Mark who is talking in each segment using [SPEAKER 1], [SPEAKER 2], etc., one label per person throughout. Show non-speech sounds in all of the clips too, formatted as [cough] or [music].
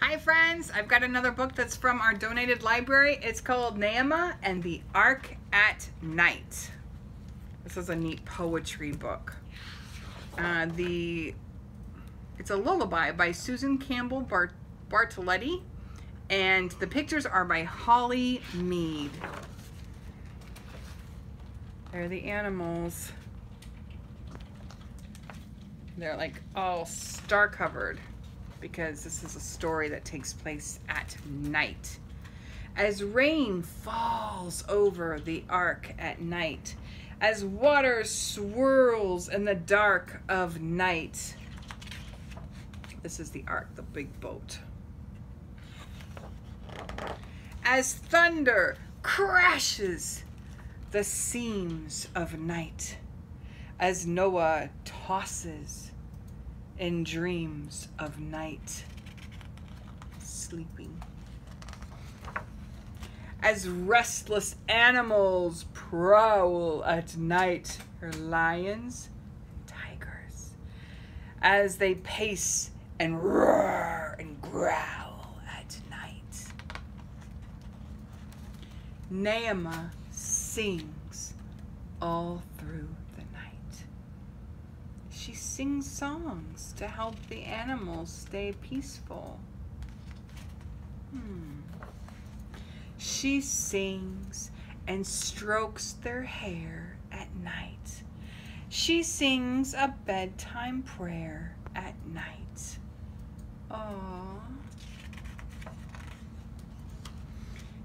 [SPEAKER 1] Hi friends, I've got another book that's from our donated library. It's called Naamah and the Ark at Night. This is a neat poetry book. Uh, the It's a lullaby by Susan Campbell Bart Bartoletti and the pictures are by Holly Meade. They're the animals. They're like all star covered because this is a story that takes place at night. As rain falls over the ark at night, as water swirls in the dark of night. This is the ark, the big boat. As thunder crashes the seams of night, as Noah tosses in dreams of night, sleeping. As restless animals prowl at night, or lions and tigers, as they pace and roar and growl at night. Naamah sings all through she sings songs to help the animals stay peaceful. Hmm. She sings and strokes their hair at night. She sings a bedtime prayer at night. Aww.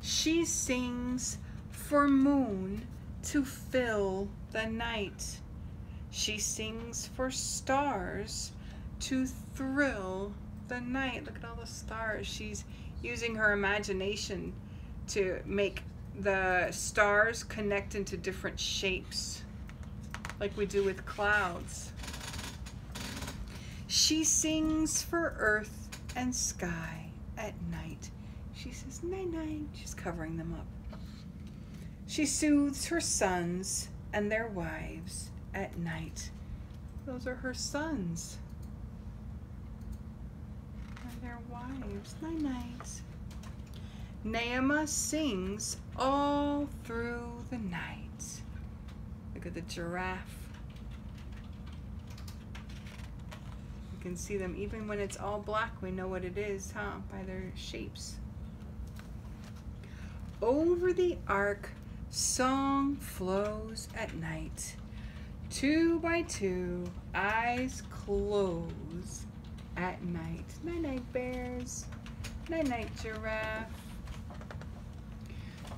[SPEAKER 1] She sings for moon to fill the night. She sings for stars to thrill the night. Look at all the stars. She's using her imagination to make the stars connect into different shapes like we do with clouds. She sings for earth and sky at night. She says night night. She's covering them up. She soothes her sons and their wives at night. Those are her sons. And their wives. Night night. Naamah sings all through the night. Look at the giraffe. You can see them even when it's all black. We know what it is, huh? By their shapes. Over the ark, song flows at night. Two by two, eyes close at night. Night night bears. Night night giraffe.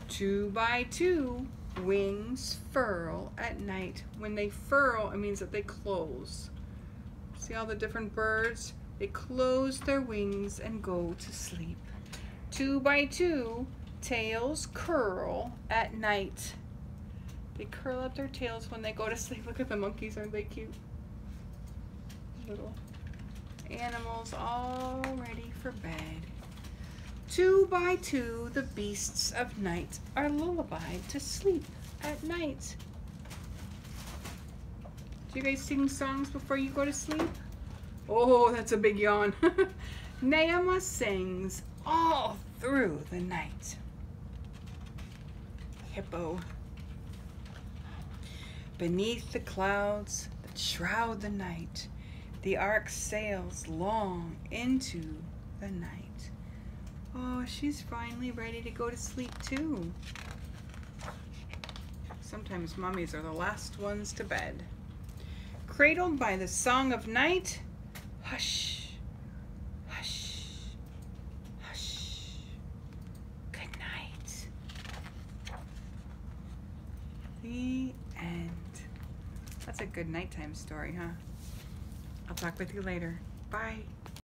[SPEAKER 1] Two by two, wings furl at night. When they furl, it means that they close. See all the different birds? They close their wings and go to sleep. Two by two, tails curl at night. They curl up their tails when they go to [laughs] sleep. Look at the monkeys, aren't they cute? Little animals all ready for bed. Two by two, the beasts of night are lullabied to sleep at night. Do you guys sing songs before you go to sleep? Oh, that's a big yawn. [laughs] Naamah sings all through the night. Hippo. Beneath the clouds that shroud the night, the ark sails long into the night. Oh, she's finally ready to go to sleep too. Sometimes mummies are the last ones to bed. Cradled by the song of night, hush, hush, hush, good night. The end. That's a good nighttime story, huh? I'll talk with you later. Bye.